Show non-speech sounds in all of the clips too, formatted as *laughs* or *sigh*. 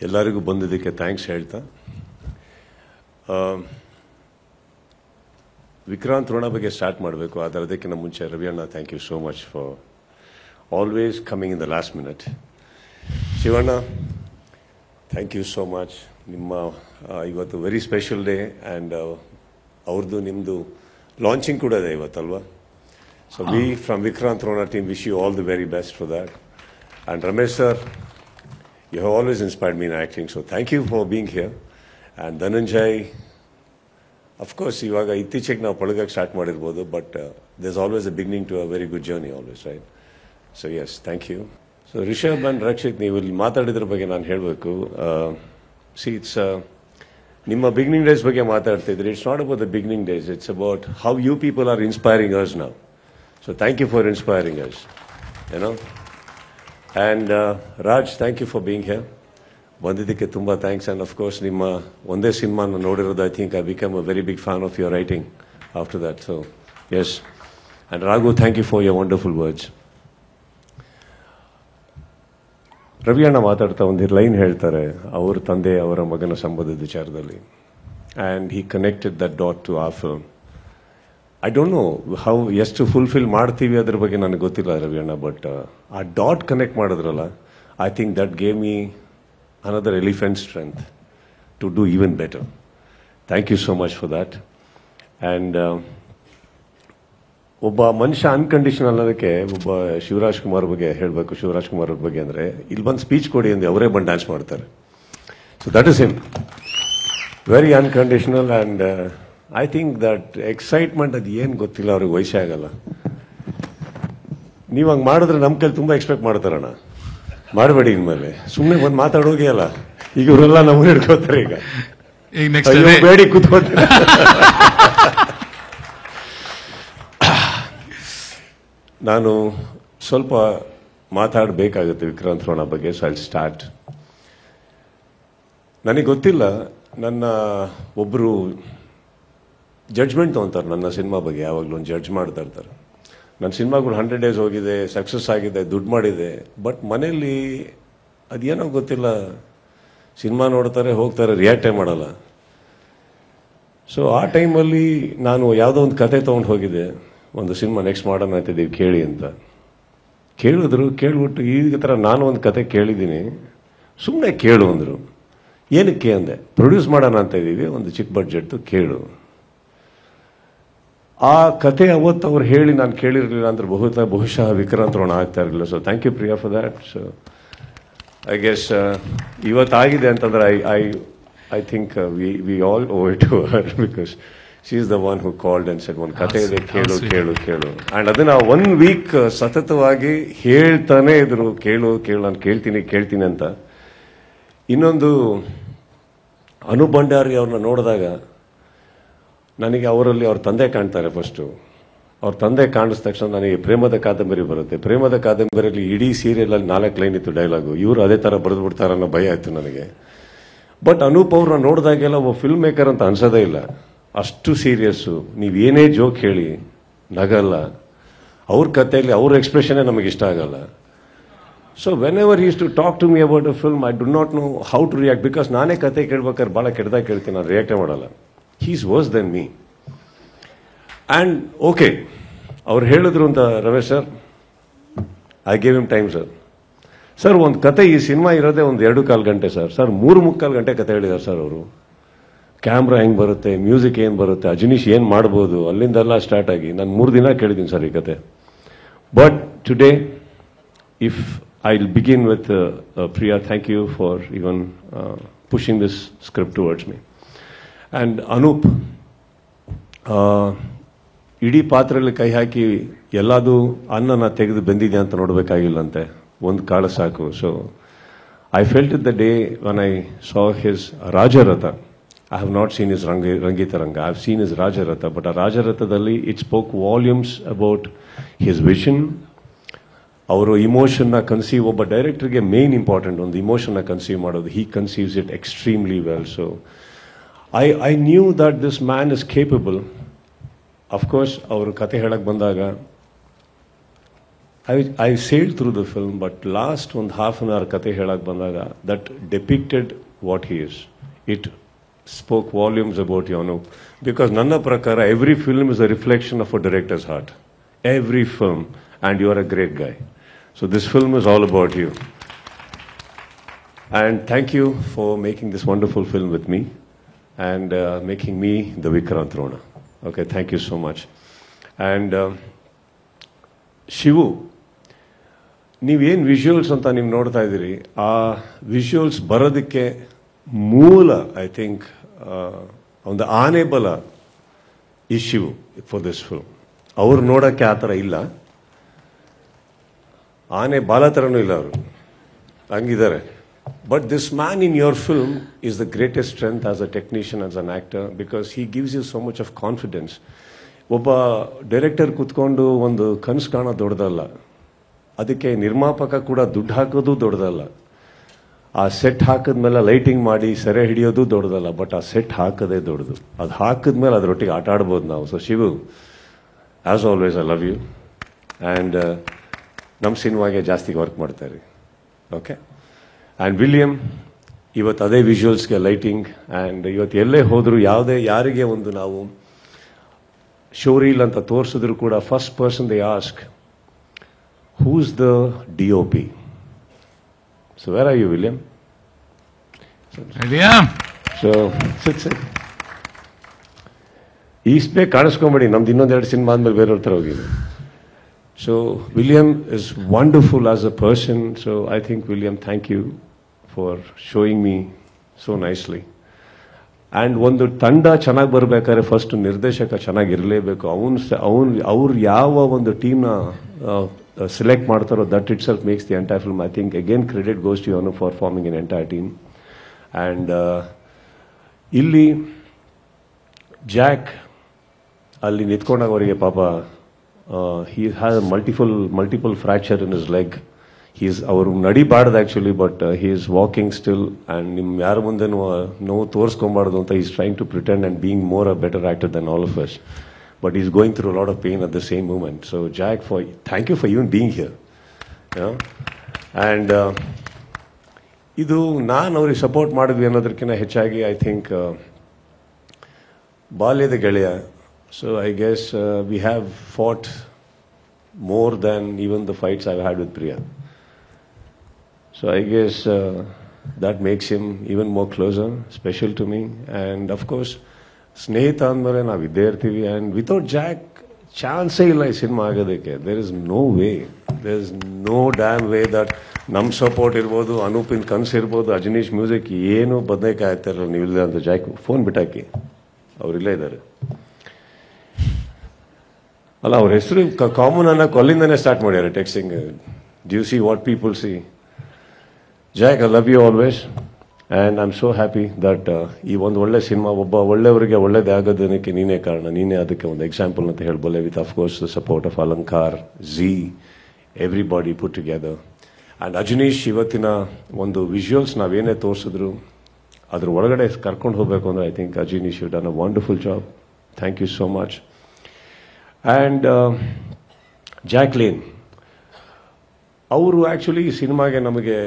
ಎಲ್ಲರಿಗೂ ಬಂದಿದ್ದಕ್ಕೆ ಥ್ಯಾಂಕ್ಸ್ ಹೇಳ್ತಾ. ವಿಕ್ರಾಂತ್ ರೋಣ ಬಗ್ಗೆ ಸ್ಟಾರ್ಟ್ ಮಾಡಬೇಕು ಆದರೆ ಅದಕ್ಕಿಂತ ಮುಂಚೆ Raviyanna thank you so much for always coming in the last minute Shivanna thank you so much ನಿಮ್ಮ ಇವತ್ತು ವೆರಿ ಸ್ಪೆಷಲ್ ಡೇ ಆ್ಯಂಡ್ ಅವ್ರದ್ದು ನಿಮ್ಮದು ಲಾಂಚಿಂಗ್ ಕೂಡ ಇದೆ ಇವತ್ತಲ್ವಾ? So we from Vikrant Rona team wish you all the very best for that and Ramesh sir you have always inspired mean acting, so thank you for being here and Dhananjay of course ಇವಾಗ ಇತ್ತೀಚೆಗೆ ನಾವು ಪಳಗಕ್ಕೆ start ಮಾಡಿರ್ಬೋದು but does always a beginning to a very good journey always right so yes thank you so Rishab and Rakshit ನೀವು ಇಲ್ಲಿ ಮಾತಾಡಿದ್ರ ಬಗ್ಗೆ ನಾನು ಹೇಳಬೇಕು. ಸಿ ಇಟ್ಸ್ ನಿಮ್ಮ ಬಿಗಿನಿಂಗ್ ಡೇಸ್ ಬಗ್ಗೆ ಮಾತಾಡ್ತಿದ್ರಿ. It's not about the beginning days it's about how you people are inspiring us ನಾವು so thank you for inspiring us ಏನೋ and Raj thank you for being here ಬಂದಿದ್ದಕ್ಕೆ ತುಂಬ thanks and of course ನಿಮ್ಮ ಒಂದೇ ಸಿನಿಮಾನ ನೋಡಿರೋದು I think I become a very big fan of your writing after that so yes and Raghu thank you for your wonderful words Raviyanna ಮಾತಾಡ್ತಾ ಒಂದು line ಹೇಳ್ತಾರೆ, ಅವ್ರ ತಂದೆ, ಅವರ ಮಗನ ಸಂಬಂಧದ ವಿಚಾರದಲ್ಲಿ. And he connected that dot to ಆ film I don't know how ಎಷ್ಟು ಫುಲ್ಫಿಲ್ ಮಾಡ್ತೀವಿ ಅದ್ರ ಬಗ್ಗೆ ನನಗೆ ಗೊತ್ತಿಲ್ಲ ರವಿಯಣ್ಣ ಬಟ್ ಆ ಡಾಟ್ ಕನೆಕ್ಟ್ ಮಾಡಿದ್ರಲ್ಲ ಐ ಥಿಂಕ್ ದಟ್ ಗೇಮ್ ಈ another elephant strength to do even better thank you so much for that and ಒಬ್ಬ ಮನುಷ್ಯ ಅನ್ಕಂಡೀಷನಲ್ ಅನ್ನೋದಕ್ಕೆ ಒಬ್ಬ ಶಿವರಾಜ್ ಕುಮಾರ್ ಬಗ್ಗೆ ಹೇಳಬೇಕು. ಶಿವರಾಜ್ ಕುಮಾರ್ ಅವ್ರ ಬಗ್ಗೆ ಅಂದರೆ, ಇಲ್ಲಿ ಬಂದು ಸ್ಪೀಚ್ ಕೊಡಿ ಎಂದು ಅವರೇ ಬಂದು ಡ್ಯಾನ್ಸ್ ಮಾಡ್ತಾರೆ. So that is him very unconditional and I think that excitement ಅದು ಏನು ಗೊತ್ತಿಲ್ಲ ಅವ್ರಿಗೆ ವಯಸ್ಸೇ ಆಗಲ್ಲ. ನೀವು ಹಂಗೆ ಮಾಡಿದ್ರೆ ನಮ್ಮ ಕೈಲಿ ತುಂಬ ಎಕ್ಸ್ಪೆಕ್ಟ್ ಮಾಡ್ತಾರಣ್ಣ ಮಾಡಬೇಡಿ ಇನ್ಮೇಲೆ. ಸುಮ್ಮನೆ ಬಂದು ಮಾತಾಡೋಗಿ ಅಲ್ಲ. ಈಗ ಇವರೆಲ್ಲ ನಮ್ಮನ್ನ ಹಿಡ್ಕೋತಾರೆ ಈಗ. ಈಗ ನೆಕ್ಸ್ಟ್ ಬೇಡಿ ಕೂತ್ಕೋತಾರೆ ನಾನು ಸ್ವಲ್ಪ ಮಾತಾಡಬೇಕಾಗುತ್ತೆ ವಿಕ್ರಾಂತ್ ರೋಣ ಬಗ್ಗೆ ಸೊ ಐ ಸ್ಟಾರ್ಟ್ ನನಗೆ ಗೊತ್ತಿಲ್ಲ ನನ್ನ ಒಬ್ಬರು ಜಡ್ಜ್ಮೆಂಟ್ ತೊಗೊಂತಾರೆ ನನ್ನ ಸಿನಿಮಾ ಬಗ್ಗೆ, ಯಾವಾಗಲೂ ಒಂದು ಜಡ್ಜ್ ಮಾಡ್ತಾ ಇರ್ತಾರೆ. ನನ್ನ ಸಿನಿಮಾಗಳು ಹಂಡ್ರೆಡ್ ಡೇಸ್ ಹೋಗಿದೆ ಸಕ್ಸಸ್ ಆಗಿದೆ, ದುಡ್ಡು ಮಾಡಿದೆ ಬಟ್ ಮನೆಯಲ್ಲಿ ಅದೇನೋ ಗೊತ್ತಿಲ್ಲ. ಸಿನಿಮಾ ನೋಡ್ತಾರೆ, ಹೋಗ್ತಾರೆ ರಿಯಾಕ್ಟೇ ಮಾಡಲ್ಲ. ಸೊ ಆ ಟೈಮಲ್ಲಿ ನಾನು ಯಾವುದೋ ಒಂದು ಕತೆ ತೊಗೊಂಡು ಹೋಗಿದ್ದೆ ಒಂದು ಸಿನಿಮಾ ನೆಕ್ಸ್ಟ್ ಮಾಡೋಣ ಅಂತಿದ್ದೀವಿ ಕೇಳಿ ಅಂತ. ಕೇಳಿದ್ರು, ಕೇಳಿಬಿಟ್ಟು ಈಗ ಥರ ನಾನು ಒಂದು ಕತೆ ಕೇಳಿದ್ದೀನಿ. ಸುಮ್ಮನೆ ಕೇಳು ಅಂದರು. ಏನಕ್ಕೆ ಅಂದೆ? ಪ್ರೊಡ್ಯೂಸ್ ಮಾಡೋಣ ಅಂತ ಇದ್ದೀವಿ, ಒಂದು ಚಿಕ್ಕ ಬಡ್ಜೆಟ್ದು ಕೇಳು. ಆ ಕತೆ ಅವತ್ತು ಅವ್ರು ಹೇಳಿ ನಾನು ಕೇಳಿರಲಿಲ್ಲ ಅಂದ್ರೆ ಬಹುತ ಬಹುಶಃ ವಿಕ್ರಾಂತ್ ರೋಣ ಆಗ್ತಾ ಇರಲಿಲ್ಲ. So thank you Priya for that so I guess ಇವತ್ತಾಗಿದೆ ಅಂತಂದ್ರೆ I I I think we we all over it to her because she is the one who called and set ಒಂದು ಕತೆ ಇದೆ ಕೇಳು ಕೇಳು ಕೇಳು. ಅಂಡ್ ಅದನ್ನ ಒನ್ ವೀಕ್ ಸತತವಾಗಿ ಹೇಳ್ತಾನೆ ಇದ್ರು ಕೇಳು ಕೇಳು ನಾನು ಕೇಳ್ತೀನಿ ಕೇಳ್ತೀನಿ ಅಂತ. ಇನ್ನೊಂದು ಅನು ಭಂಡಾರಿ ಅವ್ರನ್ನ ನೋಡಿದಾಗ ನನಗೆ ಅವರಲ್ಲಿ ಅವ್ರ ತಂದೆ ಕಾಣ್ತಾರೆ ಫಸ್ಟು ಅವ್ರ ತಂದೆ ಕಾಣಿದ ತಕ್ಷಣ ನನಗೆ ಪ್ರೇಮದ ಕಾದಂಬರಿ ಬರುತ್ತೆ. ಪ್ರೇಮದ ಕಾದಂಬರಿಯಲ್ಲಿ ಇಡೀ ಸೀರಿಯಲಲ್ಲಿ ನಾಲ್ಕು ಲೈನ್ ಇತ್ತು ಡೈಲಾಗು ಇವರು ಅದೇ ಥರ ಬರೆದು ಬಿಡ್ತಾರೆ ಅನ್ನೋ ಭಯ ಆಯಿತು ನನಗೆ. ಬಟ್ ಅನೂಪ್ ಅವ್ರನ್ನ ನೋಡಿದಾಗೆಲ್ಲ ಒಬ್ಬ ಫಿಲ್ಮ್ ಮೇಕರ್ ಅಂತ ಅನ್ಸೋದೇ ಇಲ್ಲ. ಅಷ್ಟು ಸೀರಿಯಸ್ಸು ಏನೇ ಜೋಕ್ ಹೇಳಿ, ನಗಲ್ಲ. ಅವ್ರ ಕತೆಯಲ್ಲಿ ಅವ್ರ ಎಕ್ಸ್ಪ್ರೆಷನ್ನೇ ನಮಗೆ ಇಷ್ಟ ಆಗಲ್ಲ. So whenever is to talk to me about a film I do not know how to react because ನಾನೇ ಕತೆ ಕೇಳ್ಬೇಕಾದ್ರೆ ಭಾಳ ಕೆಟ್ಟದಾಗ ಕೇಳ್ತೀನಿ, ನಾನು ರಿಯಾಕ್ಟೇ ಮಾಡಲ್ಲ. He's worse than me and okay ಅವ್ರು ಹೇಳಿದ್ರು ಅಂತ Ramesh sir I gave him time sir sir ಒಂದು ಕತೆ ಈ ಸಿನಿಮಾ ಇರೋದೇ ಒಂದು ಎರಡು ಕಾಲು ಗಂಟೆ ಸರ್ ಸರ್ ಮೂರು ಮುಕ್ಕಾಲು ಗಂಟೆ ಕತೆ ಹೇಳಿದ್ದಾರೆ ಸರ್ ಅವರು. ಕ್ಯಾಮ್ರಾ ಹೆಂಗೆ ಬರುತ್ತೆ ಮ್ಯೂಸಿಕ್ ಏನು ಬರುತ್ತೆ, ಅಜನೀಶ್ ಏನು ಮಾಡ್ಬೋದು, ಅಲ್ಲಿಂದೆಲ್ಲ ಸ್ಟಾರ್ಟ್ ಆಗಿ. ನಾನು ಮೂರು ದಿನ ಕೇಳಿದ್ದೀನಿ ಸರ್ ಈ ಕತೆ. But today if I will begin with Priya thank you for even pushing this script towards me and Anoop ಇಡೀ ಪಾತ್ರೆಯಲ್ಲಿ ಕೈ ಹಾಕಿ ಎಲ್ಲಾದು ಅನ್ನನ ತೆಗೆದು ಬೆಂದಿದೆ ಅಂತ ನೋಡಬೇಕಾಗಿಲ್ಲಂತೆ. ಒಂದು ಕಾಳು ಸಾಕು. So I felt the day one I saw his Rajaratha I have not seen his Ranga ರಂಗೀತ Ranga I have seen his Rajaratha but ಆ ರಾಜರಥದಲ್ಲಿ it spoke volumes about his vision ಅವರು ಇಮೋಷನ್ನ ಕನ್ಸೀವ್ ಒಬ್ಬ ಡೈರೆಕ್ಟರ್ಗೆ ಮೇನ್ ಇಂಪಾರ್ಟೆಂಟ್ ಒಂದು ಇಮೋಷನ್ನ conceive ಮಾಡೋದು he conceives it extremely well so I I knew that this man is capable of course ಅವರು ಕತೆ ಹೇಳಕ್ ಬಂದಾಗ I I sailed through the film but last ಒಂದು ಹಾಫ್ ಅನ್ ಅವರ್ ಕತೆ ಹೇಳಕ್ ಬಂದಾಗ that depicted what he is it spoke volumes about you Anoop because ನನ್ನ ಪ್ರಕಾರ every film is a reflection of a director's heart every film and you are a great guy so this film is all about you And thank you for making this wonderful film with me. And uh, making me the Vikrant Rona. Okay, thank you so much. And um, Shivu ನೀವೇನು visuals ಅಂತ ನೀವು ನೋಡ್ತಾ ಇದ್ದೀರಿ ಆ visuals ಬರೋದಕ್ಕೆ ಮೂಲ I think ಒಂದು ಆನೆ ಬಲ ಈ ಫಾರ್ ದಿಸ್ ಫಿಲ್ಮ್ ಅವ್ರು ನೋಡೋಕ್ಕೆ ಆ ಥರ ಇಲ್ಲ ಆನೆ ಬಾಲ ಥರನೂ ಇಲ್ಲ ಅವರು ಹಂಗಿದ್ದಾರೆ but this man in your film is the greatest strength as a technician as an actor, because he gives you so much of confidence ಒಬ್ಬ ಡೈರೆಕ್ಟರ್ ಕುತ್ಕೊಂಡು ಒಂದು ಕನಸು ಕಾಣೋದು ದೊಡ್ಡದಲ್ಲ. ಅದಕ್ಕೆ ನಿರ್ಮಾಪಕ ಕೂಡ ದುಡ್ಡು ಹಾಕೋದು ದೊಡ್ಡದಲ್ಲ. ಆ ಸೆಟ್ ಹಾಕಿದ್ಮೇಲೆ ಲೈಟಿಂಗ್ ಮಾಡಿ ಸೆರೆ ಹಿಡಿಯೋದು ದೊಡ್ಡದಲ್ಲ ಬಟ್ ಆ ಸೆಟ್ ಹಾಕೋದೇ ದೊಡ್ಡದು. ಅದು ಹಾಕಿದ್ಮೇಲೆ ಅದರೊಟ್ಟಿಗೆ ಆಟ ಆಡ್ಬೋದು ನಾವು. So Shivu as always I love you and ನಮ್ಮ ಸಿನಿಮಾಗೆ ಜಾಸ್ತಿ ವರ್ಕ್ ಮಾಡ್ತಾರೆ ಓಕೆ ಆ್ಯಂಡ್ ವಿಲಿಯಂ ಇವತ್ತು ಅದೇ ವಿಜುವಲ್ಸ್ಗೆ ಲೈಟಿಂಗ್ ಆ್ಯಂಡ್ ಇವತ್ತು ಎಲ್ಲೇ ಹೋದರೂ ಯಾವುದೇ ಯಾರಿಗೆ ಒಂದು ನಾವು ಶೋರೀಲ್ ಅಂತ ತೋರಿಸಿದ್ರು ಕೂಡ first person they ask who's the D O P so where are you William so so sit sit ಈಸ್ಪೇ ಕಾಣಿಸ್ಕೊಂಬೇಡಿ ನಮ್ದು ಇನ್ನೊಂದೆರಡು ಸಿನಿಮಾ ಆದಮೇಲೆ ಬೇರೆಯವ್ರ ಥರ ಹೋಗಿದ್ದು so William is wonderful as a person so I think William thank you for showing me so nicely and ಒಂದು ತಂಡ ಚೆನ್ನಾಗಿ ಬರಬೇಕಾದ್ರೆ ಫಸ್ಟ್ ನಿರ್ದೇಶಕ ಚೆನ್ನಾಗಿರಲೇಬೇಕು ಅವನು ಅವನು, ಅವ್ರು ಯಾವ ಒಂದು ಟೀಮ್ನ ಸೆಲೆಕ್ಟ್ ಮಾಡ್ತಾರೋ that itself makes the entire film I think again credit goes to ಅವನು for forming in entire team and ಇಲ್ಲಿ ಜಾಕ್ ಅಲ್ಲಿ ನಿಂತ್ಕೊಂಡಾಗ ಅವರಿಗೆ ಪಾಪ he has multiple multiple fracture in his leg he's ಅವರು ನಡಿಬಾರ್ದು actually but he is walking still and ನಿಮ್ಮ ಯಾರ ಮುಂದೆ ನೋವು ತೋರಿಸ್ಕೊಬಾರ್ದು ಅಂತ is trying to pretend and being more a better actor than all of us but is going through lot of pain at the same moment so Jack for thank you for even being here and ಇದು ನಾನು ಅವ್ರಿಗೆ support ಮಾಡಿದ್ವಿ ಅನ್ನೋದಕ್ಕಿಂತ ಹೆಚ್ಚಾಗಿ I think ಬಾಲ್ಯದ ಗೆಳೆಯ. So I guess we have fought more than even the fights I had with Priya so I guess that makes him even more closer special to me and of course ಸ್ನೇಹಿತ ಅಂದಮೇಲೆ ನಾವು ಇದ್ದೇ ಇರ್ತೀವಿ. And without Jack ಚಾನ್ಸೇ ಇಲ್ಲ ಈ cinema ಆಗೋದಕ್ಕೆ. There is no way there is no damn way that ನಮ್ಮ ಸಪೋರ್ಟ್ ಇರ್ಬೋದು, ಅನೂಪಿನ ಕನಸು ಇರ್ಬೋದು, ಅಜನೀಶ್ ಮ್ಯೂಸಿಕ್ ಏನು ಬದನೇಕಾಯಿ ಆಗ್ತಾ ಇರಲ್ಲ. ನೀವು ಇಲ್ಲ ಅಂತ ಜಾಕ್ ಫೋನ್ ಬಿಟ್ಟಾಕಿ. ಅವರಿಲ್ಲೇ ಇದ್ದಾರೆ. ಅಲ್ಲ, ಅವ್ರ ಹೆಸರು ಕಾಮನ್ ಅನ್ನೋಕೆ ಅಲ್ಲಿಂದನೇ ಸ್ಟಾರ್ಟ್ ಮಾಡ್ಯಾರ texting due see what people see Jack I love you always and I am so happy that ಈ ಒಂದು ಒಳ್ಳೆ ಸಿನಿಮಾ ಒಬ್ಬ ಒಳ್ಳೆಯವರಿಗೆ ಒಳ್ಳೇದೇ ಆಗೋದಕ್ಕೆ ನೀನೇ ಕಾರಣ. ನೀನೇ ಅದಕ್ಕೆ ಒಂದು ಎಕ್ಸಾಂಪಲ್ ಅಂತ ಹೇಳ್ಬಲ್ಲೆ with of course the support of Alankar Zee everybody put together and Ajaneesh ಇವತ್ತಿನ ಒಂದು ವಿಜುವಲ್ಸ್ ನಾವೇನೇ ತೋರಿಸಿದ್ರು, ಅದ್ರ ಒಳಗಡೆ ಕರ್ಕೊಂಡು ಹೋಗಬೇಕು ಅಂದರೆ I think Ajaneesh you done a wonderful job thank you so much and Jacqueline ಅವರು ಆ್ಯಕ್ಚುಲಿ ಈ ಸಿನಿಮಾಗೆ ನಮಗೆ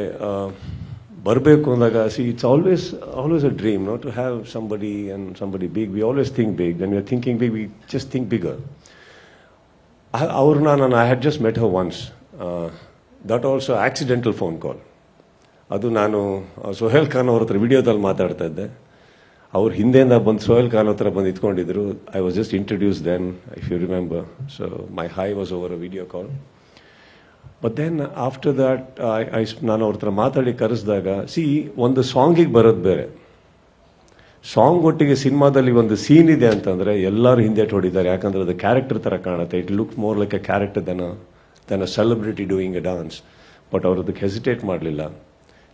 ಬರಬೇಕು ಅಂದಾಗ see it's always always a dream not to have somebody and somebody big we always think big then you thinking big we just think bigger ಅವ್ರನ್ನ ನಾನು I had just met her once that also accidental phone call ಅದು ನಾನು ಸೊಹೇಲ್ ಖಾನ್ ಅವ್ರ ಹತ್ರ ವಿಡಿಯೋದಲ್ಲಿ ಮಾತಾಡ್ತಾ ಇದ್ದೆ. ಅವ್ರ ಹಿಂದೆಯಿಂದ ಬಂದು ಸೋಹೆಲ್ ಖಾನ್ ಹತ್ರ ಬಂದು ಇತ್ಕೊಂಡಿದ್ರು I was just introduce then if you remember so my hi was over a video call but then after that I ನಾನು ಅವ್ರ ಹತ್ರ ಮಾತಾಡಿ ಕರೆಸಿದಾಗ, ಸಿ, ಒಂದು ಸಾಂಗಿಗೆ ಬರೋದು ಬೇರೆ. ಸಾಂಗ್ ಒಟ್ಟಿಗೆ ಸಿನಿಮಾದಲ್ಲಿ ಒಂದು ಸೀನ್ ಇದೆ ಅಂತಂದರೆ ಎಲ್ಲರೂ ಹಿಂದೆ ಹೊಡಿದ್ದಾರೆ ಯಾಕಂದ್ರೆ ಅದು ಕ್ಯಾರೆಕ್ಟರ್ ಥರ ಕಾಣುತ್ತೆ. It look more like a character than then a celebrity doing a dance but ಅವ್ರ ಅದಕ್ಕೆ ಹೆಸಿಟೇಟ್ ಮಾಡಲಿಲ್ಲ.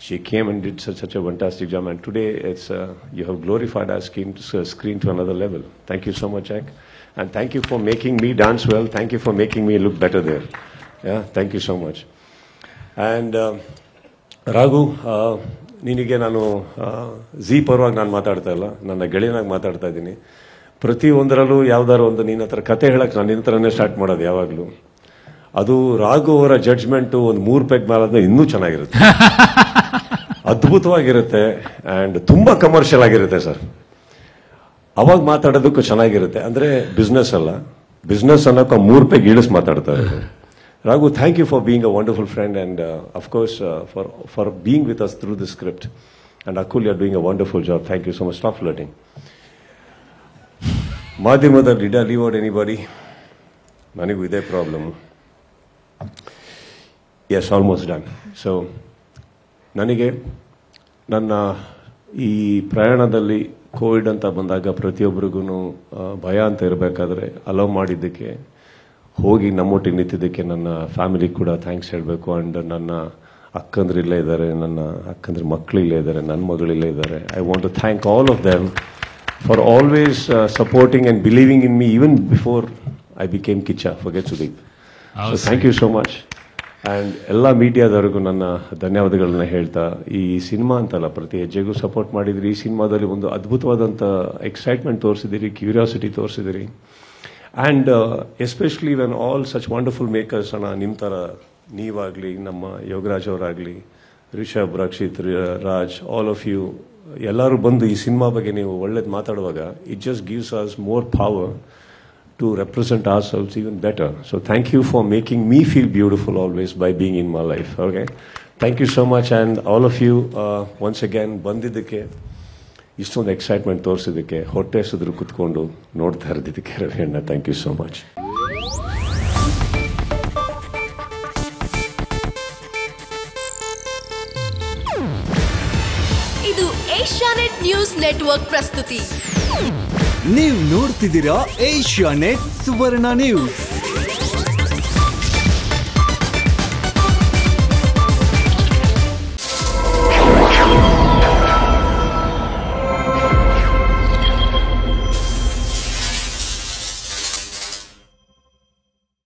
She came and it such such a fantastic jam and today it's you have glorified the screen screen to another level thank you so much and and thank you for making me dance well thank you for making me look better there look thank you so much and uh, Raghu ನಿನಗೆ ನಾನು Zee ಪರವಾಗಿ ನಾನು ಮಾತಾಡ್ತಾ ಇಲ್ಲ. ನನ್ನ ಗೆಳೆಯನಾಗಿ ಮಾತಾಡ್ತಾ ಇದ್ದೀನಿ. ಪ್ರತಿ ಒಂದರಲ್ಲೂ ಯಾವ್ದಾರು ಒಂದು ನಿನ್ನ ಹತ್ರ ಕತೆ ಹೇಳಕ್ಕೆ ನಾನು ನಿನ್ನ ಹತ್ರನೇ ಸ್ಟಾರ್ಟ್ ಮಾಡೋದು ಯಾವಾಗಲೂ. ಅದು ರಾಘು ಅವರ ಜಡ್ಜ್ಮೆಂಟು ಒಂದು ಮೂರು ಪೆಗ್ ಮೇಲೆ ಇನ್ನೂ ಚೆನ್ನಾಗಿರುತ್ತೆ. *laughs* ಅದ್ಭುತವಾಗಿರುತ್ತೆ ಆ್ಯಂಡ್ ತುಂಬ ಕಮರ್ಷಿಯಲ್ ಆಗಿರುತ್ತೆ ಸರ್. ಅವಾಗ ಮಾತಾಡೋದಕ್ಕೂ ಚೆನ್ನಾಗಿರುತ್ತೆ. ಅಂದರೆ ಬಿಸ್ನೆಸ್ ಅಲ್ಲ. ಬಿಸ್ನೆಸ್ ಅನ್ನೋಕೆ ಮೂರು ಪೆಗ್ ಇಳಿಸ್ ಮಾತಾಡ್ತಾ ಇರೋದು Raghu thank you for being a wonderful friend and of course for for being with us through the script and Akul you are doing a wonderful job thank you so much stop flirting ಮಾಧ್ಯಮದಲ್ಲಿ did leave out anybody ನನಗೂ ಇದೇ problem is almost done so ನನಗೆ ನನ್ನ ಈ ಪ್ರಯಾಣದಲ್ಲಿ Covid ಅಂತ ಬಂದಾಗ ಪ್ರತಿಯೊಬ್ಬರಿಗೂ ಭಯ ಅಂತ ಇರಬೇಕಾದ್ರೆ ಅಲೋ ಮಾಡಿದ್ದಕ್ಕೆ ಹೋಗಿ ನಮ್ಮೊಟ್ಟಿಗೆ ನಿಂತಿದ್ದಕ್ಕೆ ನನ್ನ ಫ್ಯಾಮಿಲಿ ಕೂಡ ಥ್ಯಾಂಕ್ಸ್ ಹೇಳಬೇಕು. ಆ್ಯಂಡ್ ನನ್ನ ಅಕ್ಕಂದ್ರು ಇಲ್ಲೇ ಇದ್ದಾರೆ ನನ್ನ ಅಕ್ಕಂದ್ರ ಮಕ್ಕಳು ಇಲ್ಲೇ ಇದ್ದಾರೆ ನನ್ನ ಮಗಳು ಇಲ್ಲೇ ಇದ್ದಾರೆ. I want to thank all of them for always supporting and believing in me even before I became Kichcha for Sudeep so thank you so much and ಎಲ್ಲ ಮೀಡಿಯಾದವರೆಗೂ ನನ್ನ ಧನ್ಯವಾದಗಳನ್ನ ಹೇಳ್ತಾ ಈ ಸಿನಿಮಾ ಅಂತಲ್ಲ ಪ್ರತಿ ಹೆಜ್ಜೆಗೂ ಸಪೋರ್ಟ್ ಮಾಡಿದ್ರಿ. ಈ ಸಿನಿಮಾದಲ್ಲಿ ಒಂದು ಅದ್ಭುತವಾದಂಥ ಎಕ್ಸೈಟ್ಮೆಂಟ್ ತೋರಿಸಿದಿರಿ curiosity ತೋರಿಸಿದಿರಿ and especially when all such wonderful makers ಅಣ್ಣ ನಿಮ್ಮ ಥರ ನೀವಾಗಲಿ, ನಮ್ಮ Yogaraj ಅವರಾಗಲಿ, Rishab, Rakshit Raj all of you ಎಲ್ಲರೂ ಬಂದು ಈ ಸಿನಿಮಾ ಬಗ್ಗೆ ನೀವು ಒಳ್ಳೇದು ಮಾತಾಡುವಾಗ it just gives us more power to represent ourselves even better so thank you for making me feel beautiful always by being in my life okay thank you so much and all of you once again ಬಂದಿದ್ದಕ್ಕೆ ಇಷ್ಟೊಂದು excitement ತೋರಿಸಿದ್ದಕ್ಕೆ ಹೊಟ್ಟೆ ಸುದ್ರು ಕುತ್ಕೊಂಡು ನೋಡ್ತಾ ಇರೋದಿದ್ದಕ್ಕೆ ರವಿ ಅಣ್ಣ. Thank you so much ಇದು ಏಷ್ಯಾನೆಟ್ ನ್ಯೂಸ್ ನೆಟ್ವರ್ಕ್ ಪ್ರಸ್ತುತಿ. ನೀವು ನೋಡ್ತಿದ್ದೀರಾ ಏಷ್ಯಾ ನೆಟ್ ಸುವರ್ಣ ನ್ಯೂಸ್.